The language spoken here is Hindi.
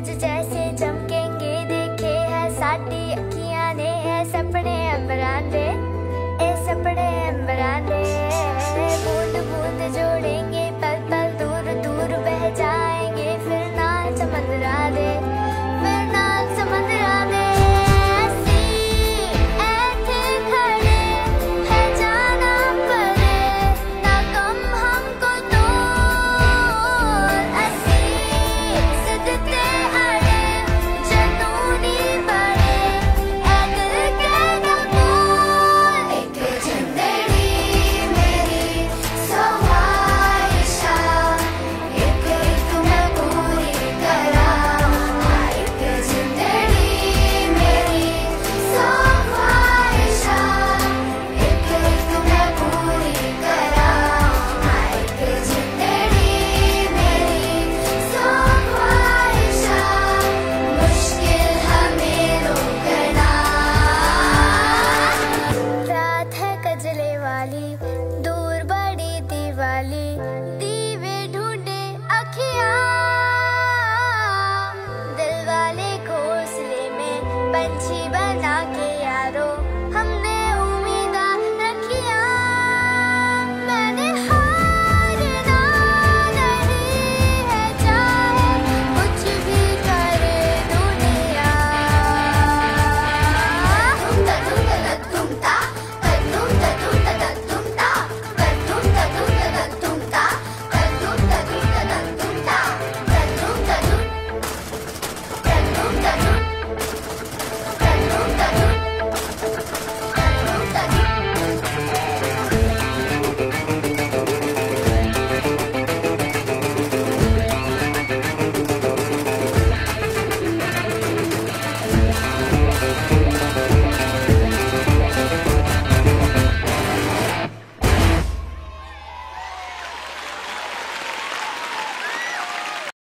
सूरज जैसे चमकेंगे देखे है साडी अखियाँ ने है सपने अमरां दे पंछी बना के यारो।